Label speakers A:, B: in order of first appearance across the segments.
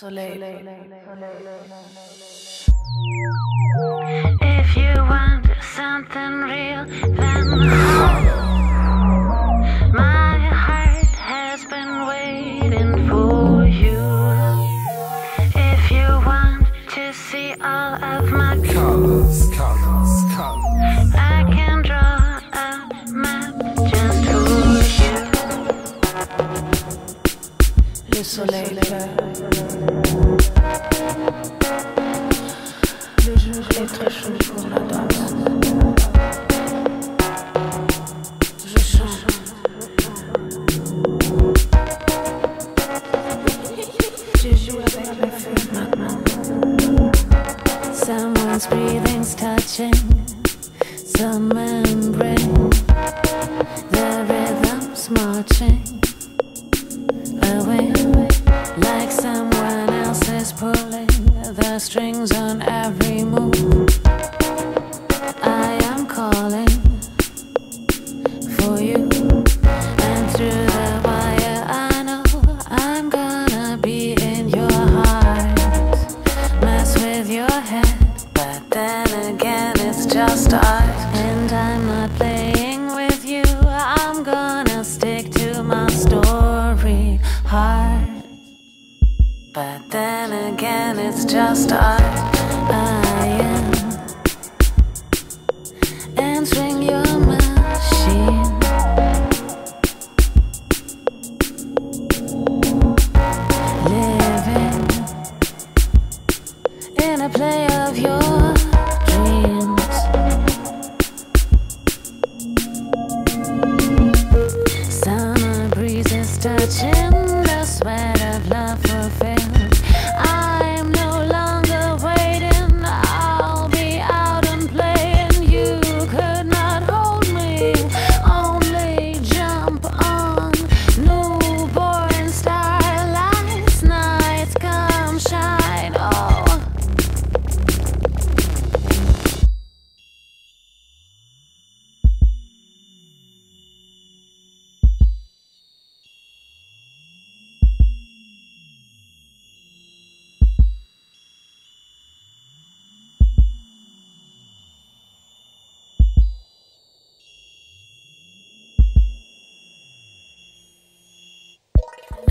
A: Soleil.
B: If you want something real, then my heart has been waiting for you. If you want to see all of my
C: Colors, colors, colors.
B: I can draw a map just for you.
A: Le soleil Le
B: Someone's breathing's touching some membrane. The rhythm's marching away like someone else is pulling the strings on every move. I am calling just art.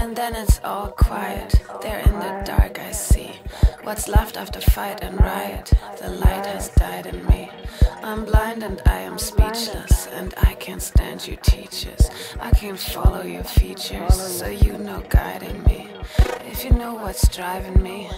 B: And then it's
A: all quiet. There in the dark, I see what's left after fight and riot. The light has died in me. I'm blind and I am speechless, and I can't stand you teachers. I can't follow your features, so you know guiding me. If you know what's driving me,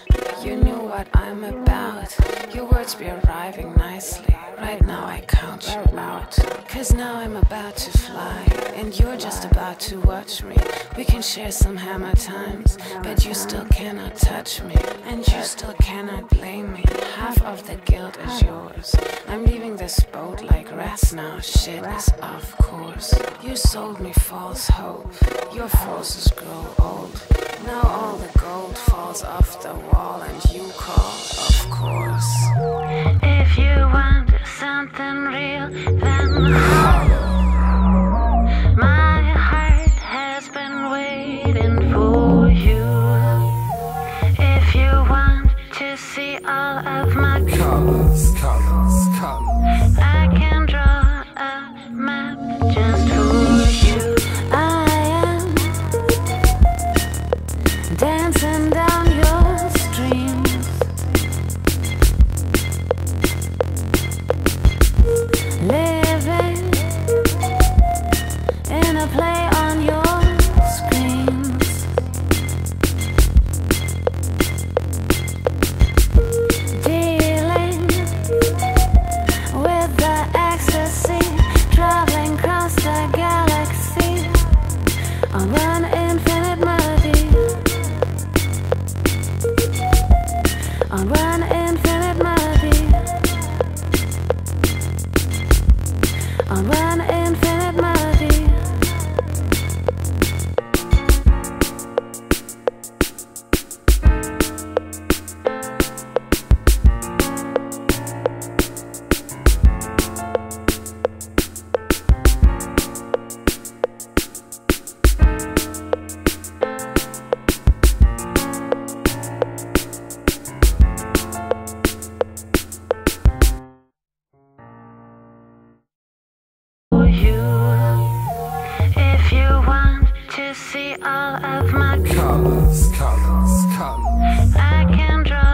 A: you knew what I'm about. Your words be arriving nicely. Right now I count you out. Cause now I'm about to fly, and you're just about to watch me. We can share some hammer times, but you still cannot touch me, and you still cannot blame me. Half of the guilt is yours. I'm leaving this boat like rats now. Shit is off course. You sold me false hope. Your forces grow old. Now all the gold falls off the wall, and you call, of course.
B: If you want something real, all of my
C: colors, colors, colors.
B: I can draw.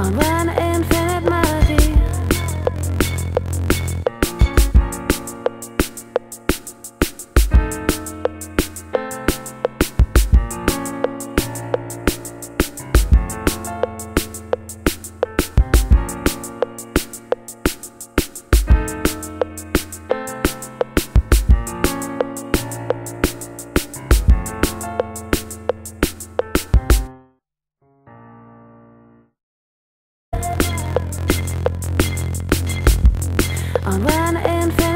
B: On one infinite on when in